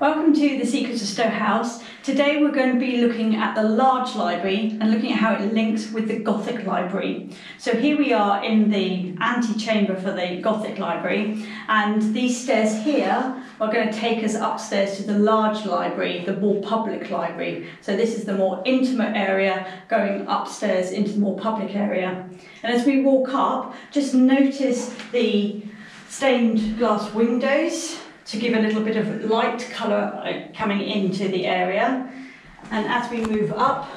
Welcome to the Secrets of Stowe House. Today we're going to be looking at the large library and looking at how it links with the Gothic library. So here we are in the antechamber for the Gothic library and these stairs here are going to take us upstairs to the large library, the more public library. So this is the more intimate area going upstairs into the more public area. And as we walk up, just notice the stained glass windows to give a little bit of light colour coming into the area. And as we move up,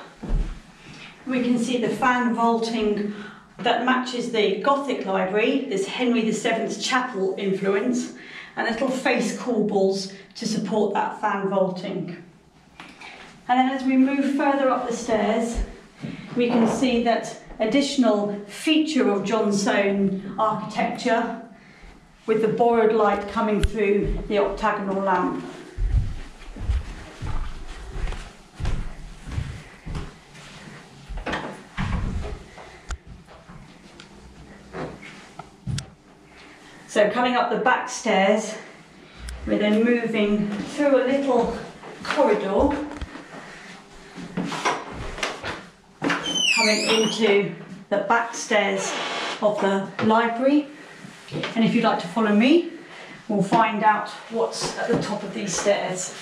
we can see the fan vaulting that matches the Gothic library, this Henry VII's chapel influence, and little face corbels to support that fan vaulting. And then as we move further up the stairs, we can see that additional feature of John Soane architecture with the borrowed light coming through the octagonal lamp. So coming up the back stairs, we're then moving through a little corridor, coming into the back stairs of the library. And if you'd like to follow me, we'll find out what's at the top of these stairs.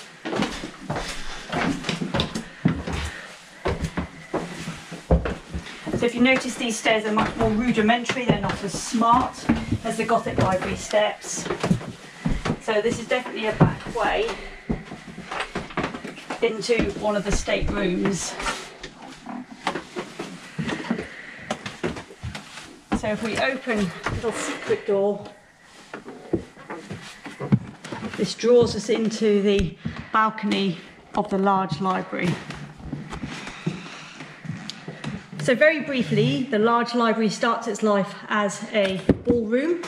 So if you notice these stairs are much more rudimentary, they're not as smart as the Gothic Library steps. So this is definitely a back way into one of the state rooms. So if we open a little secret door, this draws us into the balcony of the large library. So very briefly, the large library starts its life as a ballroom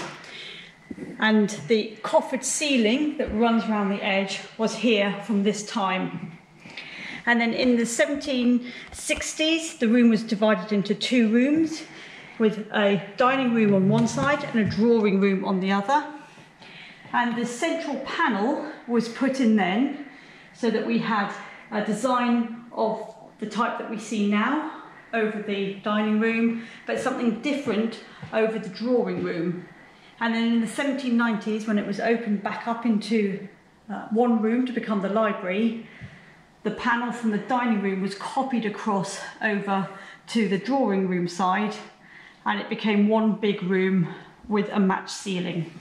and the coffered ceiling that runs around the edge was here from this time. And then in the 1760s, the room was divided into two rooms with a dining room on one side and a drawing room on the other. And the central panel was put in then so that we had a design of the type that we see now over the dining room, but something different over the drawing room. And then in the 1790s, when it was opened back up into uh, one room to become the library, the panel from the dining room was copied across over to the drawing room side and it became one big room with a matched ceiling.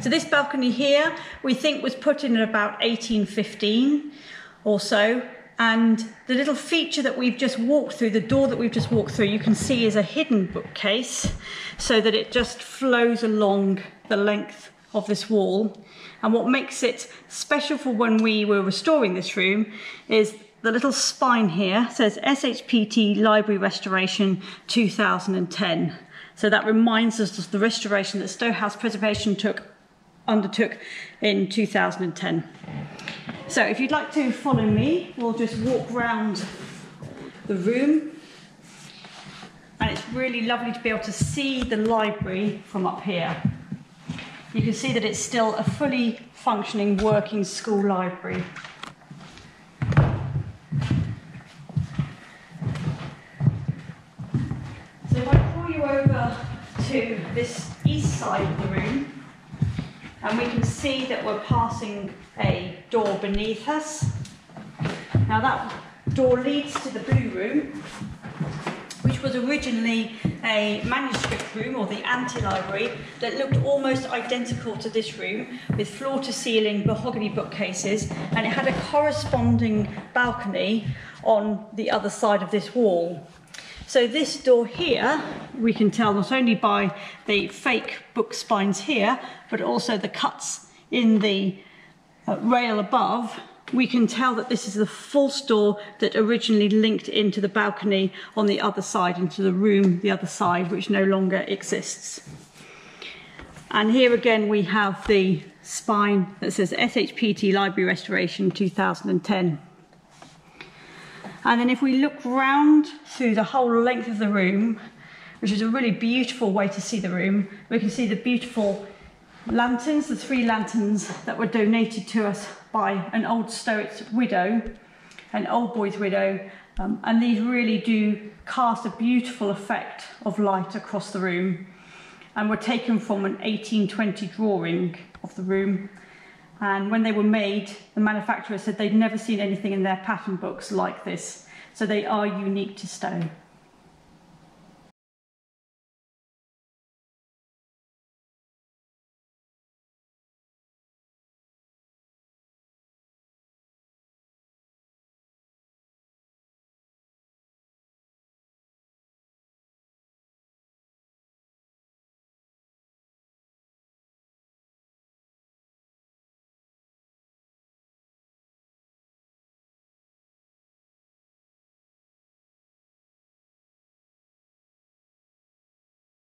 So this balcony here, we think was put in about 1815 or so. And the little feature that we've just walked through, the door that we've just walked through, you can see is a hidden bookcase so that it just flows along the length of this wall. And what makes it special for when we were restoring this room is the little spine here says SHPT Library Restoration 2010. So that reminds us of the restoration that Stowe Preservation took, undertook in 2010. So if you'd like to follow me, we'll just walk round the room. And it's really lovely to be able to see the library from up here. You can see that it's still a fully functioning working school library. to this east side of the room and we can see that we're passing a door beneath us. Now that door leads to the blue room, which was originally a manuscript room or the ante-library that looked almost identical to this room with floor-to-ceiling mahogany bookcases and it had a corresponding balcony on the other side of this wall. So this door here, we can tell not only by the fake book spines here, but also the cuts in the uh, rail above, we can tell that this is the false door that originally linked into the balcony on the other side, into the room the other side, which no longer exists. And here again we have the spine that says SHPT Library Restoration 2010. And then if we look round through the whole length of the room, which is a really beautiful way to see the room, we can see the beautiful lanterns, the three lanterns that were donated to us by an old Stoics widow, an old boy's widow, um, and these really do cast a beautiful effect of light across the room and were taken from an 1820 drawing of the room. And when they were made, the manufacturer said they'd never seen anything in their pattern books like this. So they are unique to Stowe.